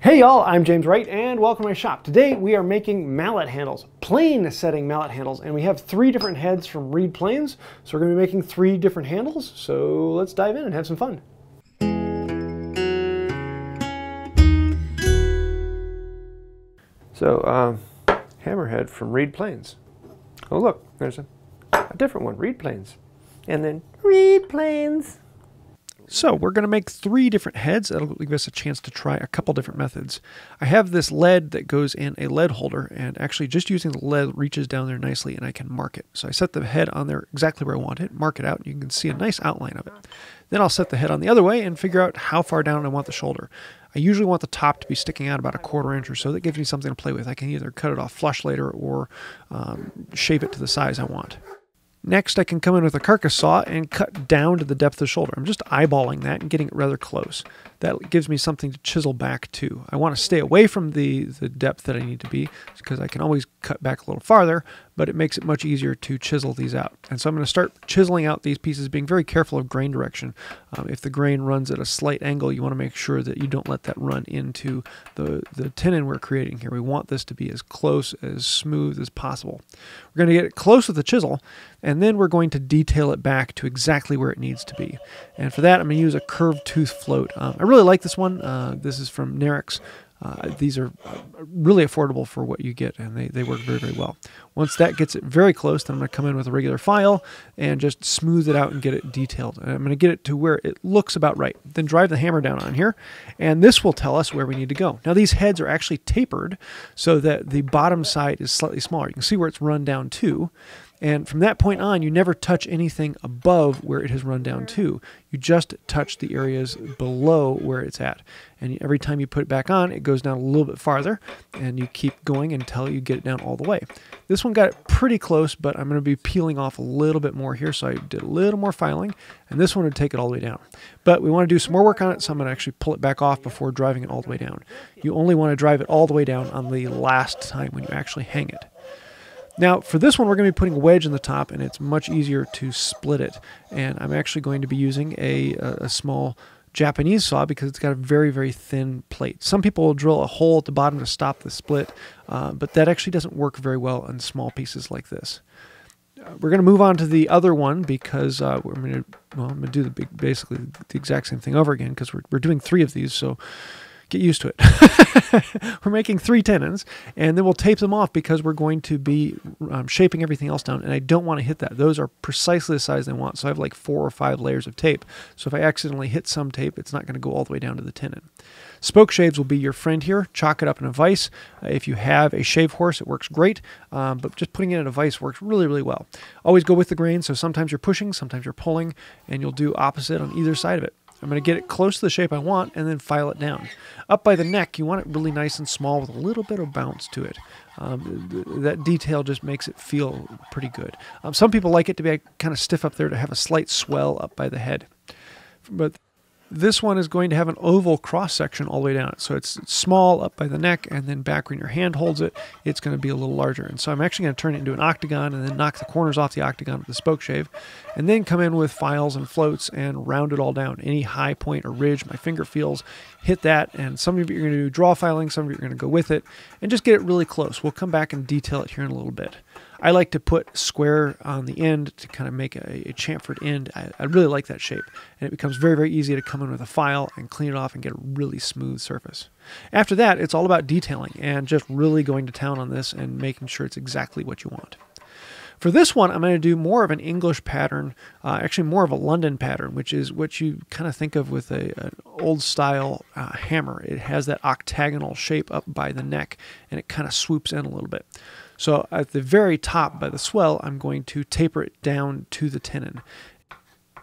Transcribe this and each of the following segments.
Hey y'all, I'm James Wright and welcome to my shop. Today we are making mallet handles, plane setting mallet handles, and we have three different heads from Reed Planes. So we're going to be making three different handles. So let's dive in and have some fun. So, um, hammerhead from Reed Planes. Oh look, there's a, a different one, Reed Planes. And then Reed Planes. So we're going to make three different heads. That'll give us a chance to try a couple different methods. I have this lead that goes in a lead holder and actually just using the lead reaches down there nicely and I can mark it. So I set the head on there exactly where I want it, mark it out, and you can see a nice outline of it. Then I'll set the head on the other way and figure out how far down I want the shoulder. I usually want the top to be sticking out about a quarter inch or so. That gives me something to play with. I can either cut it off flush later or um, shape it to the size I want. Next, I can come in with a carcass saw and cut down to the depth of the shoulder. I'm just eyeballing that and getting it rather close. That gives me something to chisel back to. I want to stay away from the, the depth that I need to be because I can always cut back a little farther, but it makes it much easier to chisel these out. And so I'm going to start chiseling out these pieces, being very careful of grain direction. Um, if the grain runs at a slight angle, you want to make sure that you don't let that run into the, the tenon we're creating here. We want this to be as close, as smooth as possible. We're going to get it close with the chisel, and then we're going to detail it back to exactly where it needs to be. And for that, I'm going to use a curved tooth float. Um, I really like this one. Uh, this is from Narix. Uh, these are uh, really affordable for what you get, and they, they work very, very well. Once that gets it very close, then I'm going to come in with a regular file and just smooth it out and get it detailed. And I'm going to get it to where it looks about right. Then drive the hammer down on here, and this will tell us where we need to go. Now, these heads are actually tapered so that the bottom side is slightly smaller. You can see where it's run down to. And from that point on, you never touch anything above where it has run down to. You just touch the areas below where it's at. And every time you put it back on, it goes down a little bit farther, and you keep going until you get it down all the way. This one got it pretty close, but I'm going to be peeling off a little bit more here, so I did a little more filing, and this one would take it all the way down. But we want to do some more work on it, so I'm going to actually pull it back off before driving it all the way down. You only want to drive it all the way down on the last time when you actually hang it. Now for this one we're going to be putting a wedge in the top and it's much easier to split it and I'm actually going to be using a, a small Japanese saw because it's got a very very thin plate. Some people will drill a hole at the bottom to stop the split uh, but that actually doesn't work very well on small pieces like this. Uh, we're going to move on to the other one because uh, we're going to well I'm going to do the big, basically the exact same thing over again because we're, we're doing three of these so get used to it. we're making three tenons, and then we'll tape them off because we're going to be um, shaping everything else down, and I don't want to hit that. Those are precisely the size they want, so I have like four or five layers of tape. So if I accidentally hit some tape, it's not going to go all the way down to the tenon. Spoke shaves will be your friend here. Chalk it up in a vise. Uh, if you have a shave horse, it works great, um, but just putting it in a vise works really, really well. Always go with the grain, so sometimes you're pushing, sometimes you're pulling, and you'll do opposite on either side of it. I'm going to get it close to the shape I want and then file it down. Up by the neck, you want it really nice and small with a little bit of bounce to it. Um, th that detail just makes it feel pretty good. Um, some people like it to be kind of stiff up there to have a slight swell up by the head. But this one is going to have an oval cross section all the way down. So it's small up by the neck, and then back when your hand holds it, it's going to be a little larger. And so I'm actually going to turn it into an octagon and then knock the corners off the octagon with the spoke shave, and then come in with files and floats and round it all down. Any high point or ridge my finger feels, hit that. And some of you are going to do draw filing, some of you are going to go with it, and just get it really close. We'll come back and detail it here in a little bit. I like to put square on the end to kind of make a, a chamfered end. I, I, really like that shape. And it becomes very, very easy to come in with a file and clean it off and get a really smooth surface. After that, it's all about detailing and just really going to town on this and making sure it's exactly what you want. For this one, I'm going to do more of an English pattern, uh, actually more of a London pattern, which is what you kind of think of with a, an old style uh, hammer. It has that octagonal shape up by the neck and it kind of swoops in a little bit. So at the very top by the swell, I'm going to taper it down to the tenon.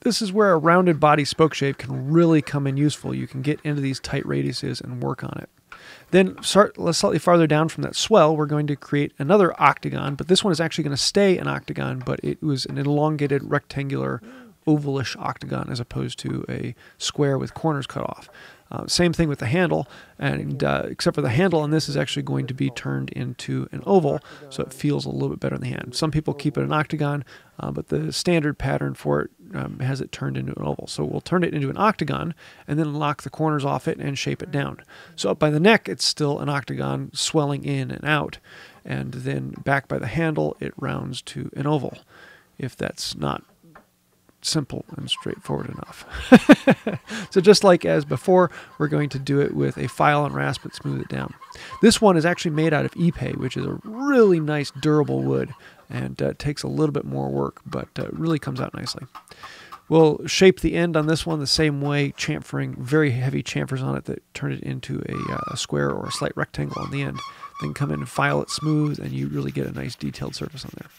This is where a rounded body spoke shave can really come in useful. You can get into these tight radiuses and work on it. Then start slightly farther down from that swell, we're going to create another octagon, but this one is actually going to stay an octagon, but it was an elongated rectangular ovalish octagon as opposed to a square with corners cut off. Uh, same thing with the handle, and uh, except for the handle on this is actually going to be turned into an oval, so it feels a little bit better in the hand. Some people keep it an octagon, uh, but the standard pattern for it um, has it turned into an oval. So we'll turn it into an octagon and then lock the corners off it and shape it down. So up by the neck, it's still an octagon swelling in and out, and then back by the handle, it rounds to an oval. If that's not simple and straightforward enough. so just like as before, we're going to do it with a file and rasp and smooth it down. This one is actually made out of ipe, which is a really nice durable wood and uh, takes a little bit more work, but uh, really comes out nicely. We'll shape the end on this one the same way, chamfering very heavy chamfers on it that turn it into a, uh, a square or a slight rectangle on the end then come in and file it smooth and you really get a nice detailed surface on there.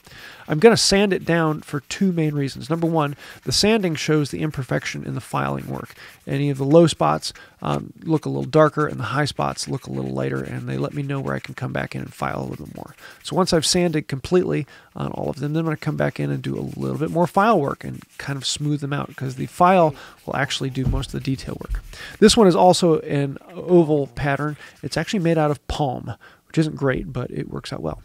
I'm going to sand it down for two main reasons. Number one, the sanding shows the imperfection in the filing work. Any of the low spots um, look a little darker and the high spots look a little lighter and they let me know where I can come back in and file a little more. So once I've sanded completely on all of them, then I'm going to come back in and do a little bit more file work and kind of smooth them out because the file will actually do most of the detail work. This one is also an oval pattern. It's actually made out of palm, which isn't great, but it works out well.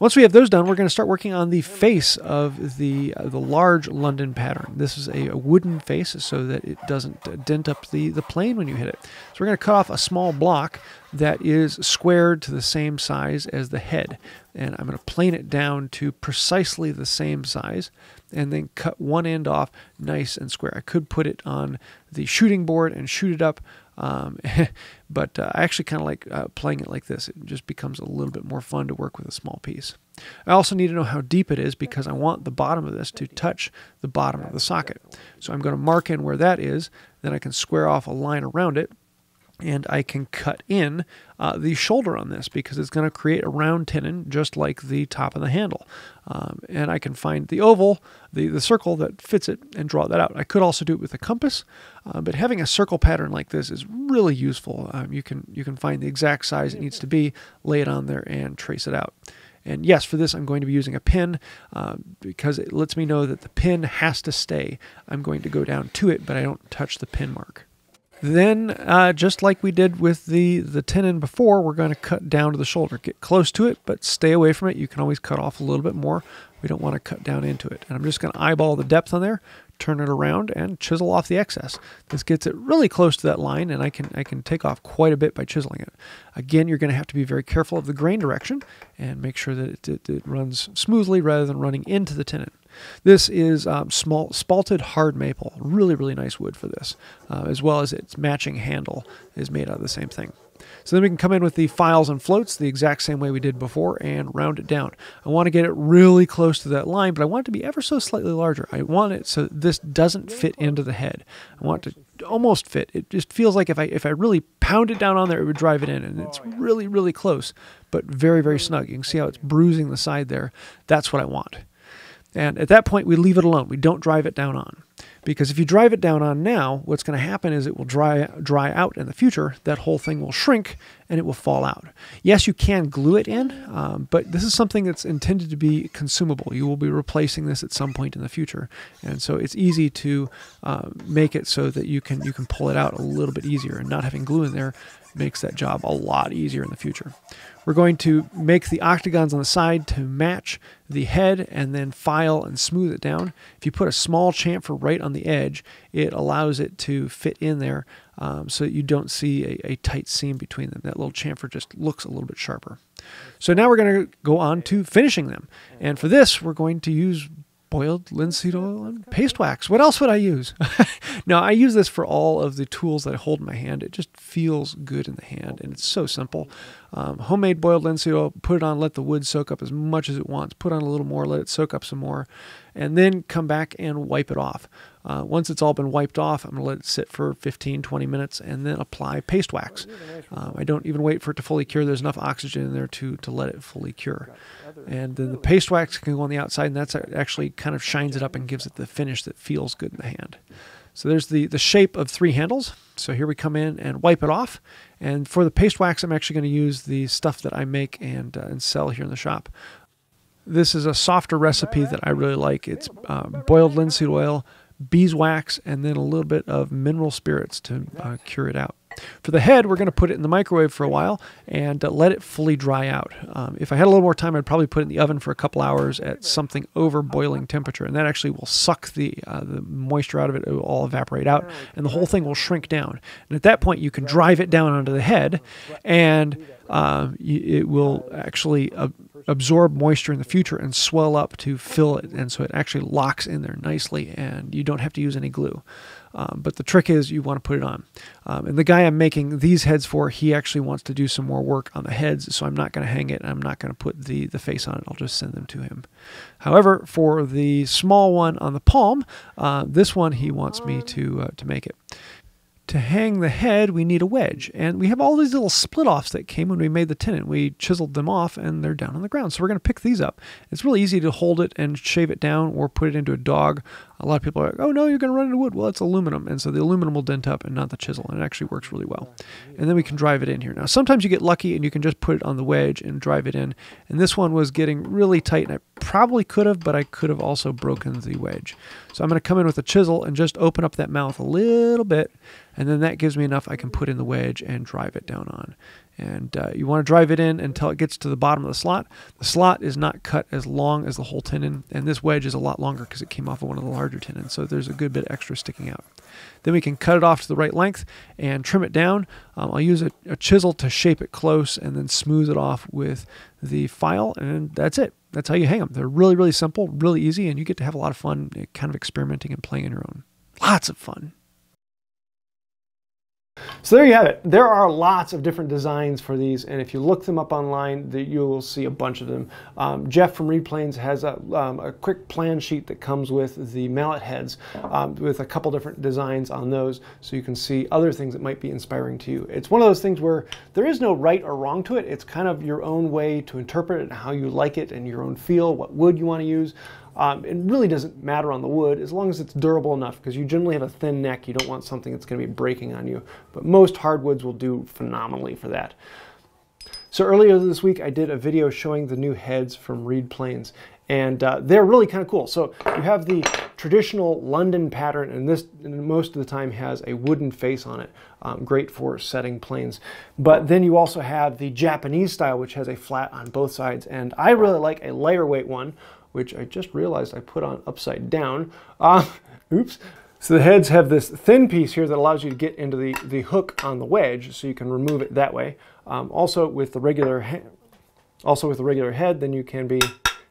Once we have those done, we're going to start working on the face of the uh, the large London pattern. This is a, a, wooden face so that it doesn't dent up the, the plane when you hit it. So we're going to cut off a small block that is squared to the same size as the head. And I'm going to plane it down to precisely the same size and then cut one end off nice and square. I could put it on the shooting board and shoot it up um, but uh, I actually kind of like uh, playing it like this. It just becomes a little bit more fun to work with a small piece. I also need to know how deep it is because I want the bottom of this to touch the bottom of the socket. So I'm going to mark in where that is. Then I can square off a line around it and I can cut in uh, the shoulder on this because it's going to create a round tenon just like the top of the handle. Um, and I can find the oval, the, the circle that fits it, and draw that out. I could also do it with a compass, uh, but having a circle pattern like this is really useful. Um, you can you can find the exact size it needs to be, lay it on there, and trace it out. And yes, for this, I'm going to be using a pin uh, because it lets me know that the pin has to stay. I'm going to go down to it, but I don't touch the pin mark. Then, uh, just like we did with the, the tenon before, we're going to cut down to the shoulder. Get close to it, but stay away from it. You can always cut off a little bit more. We don't want to cut down into it. And I'm just going to eyeball the depth on there, turn it around, and chisel off the excess. This gets it really close to that line, and I can, I can take off quite a bit by chiseling it. Again, you're going to have to be very careful of the grain direction and make sure that it, it, it runs smoothly rather than running into the tenon. This is um, small spalted hard maple, really, really nice wood for this, uh, as well as its matching handle is made out of the same thing. So then we can come in with the files and floats the exact same way we did before and round it down. I want to get it really close to that line, but I want it to be ever so slightly larger. I want it so this doesn't fit into the head. I want it to almost fit. It just feels like if I if I really pound it down on there, it would drive it in, and it's really really close, but very very snug. You can see how it's bruising the side there. That's what I want. And at that point, we leave it alone. We don't drive it down on. Because if you drive it down on now, what's going to happen is it will dry, dry out in the future. That whole thing will shrink and it will fall out. Yes, you can glue it in, um, but this is something that's intended to be consumable. You will be replacing this at some point in the future. And so it's easy to uh, make it so that you can, you can pull it out a little bit easier. And not having glue in there makes that job a lot easier in the future. We're going to make the octagons on the side to match the head and then file and smooth it down. If you put a small chamfer right on the edge, it allows it to fit in there um, so that you don't see a, a tight seam between them. That little chamfer just looks a little bit sharper. So now we're going to go on to finishing them. And for this, we're going to use boiled linseed oil and paste wax. What else would I use? no, I use this for all of the tools that I hold in my hand. It just feels good in the hand and it's so simple. Um, homemade boiled linseed oil, put it on, let the wood soak up as much as it wants. Put on a little more, let it soak up some more, and then come back and wipe it off. Uh, once it's all been wiped off, I'm going to let it sit for 15, 20 minutes and then apply paste wax. Um, I don't even wait for it to fully cure. There's enough oxygen in there to, to let it fully cure. And then the paste wax can go on the outside, and that's actually kind of shines it up and gives it the finish that feels good in the hand. So there's the, the shape of three handles. So here we come in and wipe it off. And for the paste wax, I'm actually going to use the stuff that I make and, uh, and sell here in the shop. This is a softer recipe that I really like. It's uh, boiled linseed oil, beeswax, and then a little bit of mineral spirits to uh, cure it out. For the head, we're going to put it in the microwave for a while and uh, let it fully dry out. Um, if I had a little more time, I'd probably put it in the oven for a couple hours at something over boiling temperature, and that actually will suck the uh, the moisture out of it. It will all evaporate out, and the whole thing will shrink down. And at that point, you can drive it down onto the head, and uh, it will actually absorb moisture in the future and swell up to fill it, and so it actually locks in there nicely, and you don't have to use any glue. Um, but the trick is you want to put it on. Um, and the guy I'm making these heads for, he actually wants to do some more work on the heads, so I'm not going to hang it. I'm not going to put the, the face on it. I'll just send them to him. However, for the small one on the palm, uh, this one he wants me to, uh, to make it. To hang the head, we need a wedge. And we have all these little split offs that came when we made the tenon. We chiseled them off and they're down on the ground. So we're going to pick these up. It's really easy to hold it and shave it down or put it into a dog. A lot of people are like, oh no, you're going to run into wood. Well, it's aluminum. And so the aluminum will dent up and not the chisel. And it actually works really well. And then we can drive it in here. Now, sometimes you get lucky and you can just put it on the wedge and drive it in. And this one was getting really tight. And I probably could have, but I could have also broken the wedge. So I'm going to come in with a chisel and just open up that mouth a little bit and then that gives me enough I can put in the wedge and drive it down on. And uh, you want to drive it in until it gets to the bottom of the slot. The slot is not cut as long as the whole tenon, and this wedge is a lot longer because it came off of one of the larger tenons, so there's a good bit extra sticking out. Then we can cut it off to the right length and trim it down. Um, I'll use a, a chisel to shape it close and then smooth it off with the file, and that's it. That's how you hang them. They're really, really simple, really easy, and you get to have a lot of fun eh, kind of experimenting and playing on your own. Lots of fun. So there you have it. There are lots of different designs for these, and if you look them up online, you will see a bunch of them. Um, Jeff from Reed Planes has a, um, a, quick plan sheet that comes with the mallet heads um, with a couple different designs on those, so you can see other things that might be inspiring to you. It's one of those things where there is no right or wrong to it. It's kind of your own way to interpret it, how you like it, and your own feel, what wood you want to use. Um, it really doesn't matter on the wood as long as it's durable enough because you generally have a thin neck. You don't want something that's going to be breaking on you. But most hardwoods will do phenomenally for that. So earlier this week I did a video showing the new heads from Reed Planes and uh, they're really kind of cool. So you have the traditional London pattern and this most of the time has a wooden face on it. Um, great for setting planes. But then you also have the Japanese style which has a flat on both sides and I really like a lighter weight one which I just realized I put on upside down. Uh, oops. So the heads have this thin piece here that allows you to get into the, the hook on the wedge, so you can remove it that way. Um, also with the regular also with the regular head, then you can be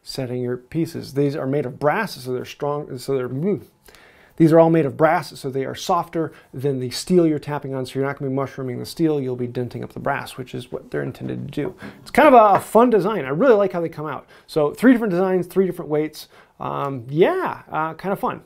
setting your pieces. These are made of brass, so they're strong, so they're these are all made of brass, so they are softer than the steel you're tapping on, so you're not going to be mushrooming the steel, you'll be denting up the brass, which is what they're intended to do. It's kind of a fun design. I really like how they come out. So three different designs, three different weights um, yeah, uh, kind of fun.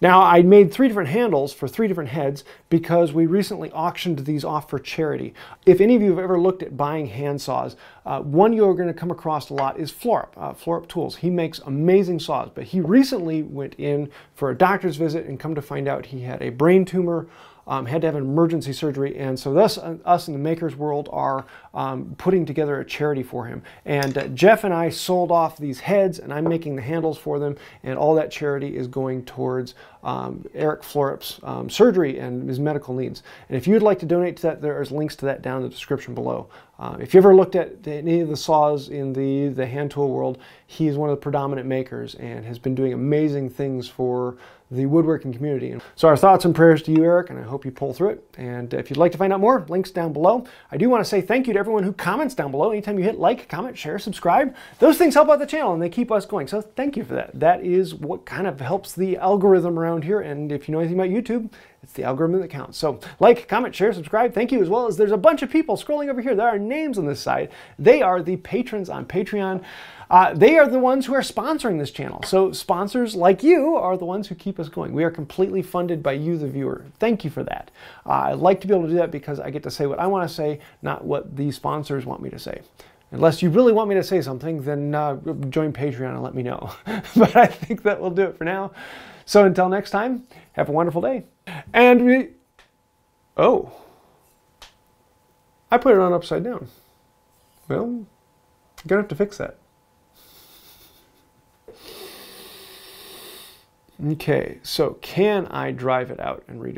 Now, I made three different handles for three different heads because we recently auctioned these off for charity. If any of you have ever looked at buying hand saws, uh, one you're going to come across a lot is Florip, uh, Florip Tools. He makes amazing saws, but he recently went in for a doctor's visit and come to find out he had a brain tumor um, had to have an emergency surgery, and so thus uh, us in the makers world are um, putting together a charity for him. And uh, Jeff and I sold off these heads, and I'm making the handles for them, and all that charity is going towards um, Eric Florip's um, surgery and his medical needs. And if you'd like to donate to that, there's links to that down in the description below. Uh, if you ever looked at any of the saws in the, the hand tool world, he's one of the predominant makers and has been doing amazing things for the woodworking community. And So our thoughts and prayers to you, Eric, and I hope you pull through it. And if you'd like to find out more, links down below. I do want to say thank you to everyone who comments down below. Anytime you hit like, comment, share, subscribe, those things help out the channel and they keep us going. So thank you for that. That is what kind of helps the algorithm around here. And if you know anything about YouTube, it's the algorithm that counts. So like, comment, share, subscribe. Thank you as well as there's a bunch of people scrolling over here. There are names on this side. They are the patrons on Patreon. Uh, they are the ones who are sponsoring this channel. So sponsors like you are the ones who keep us going. We are completely funded by you, the viewer. Thank you for that. Uh, I like to be able to do that because I get to say what I want to say, not what the sponsors want me to say. Unless you really want me to say something, then uh, join Patreon and let me know. but I think that will do it for now. So until next time, have a wonderful day. And we. Oh. I put it on upside down. Well, gonna have to fix that. Okay, so can I drive it out and redo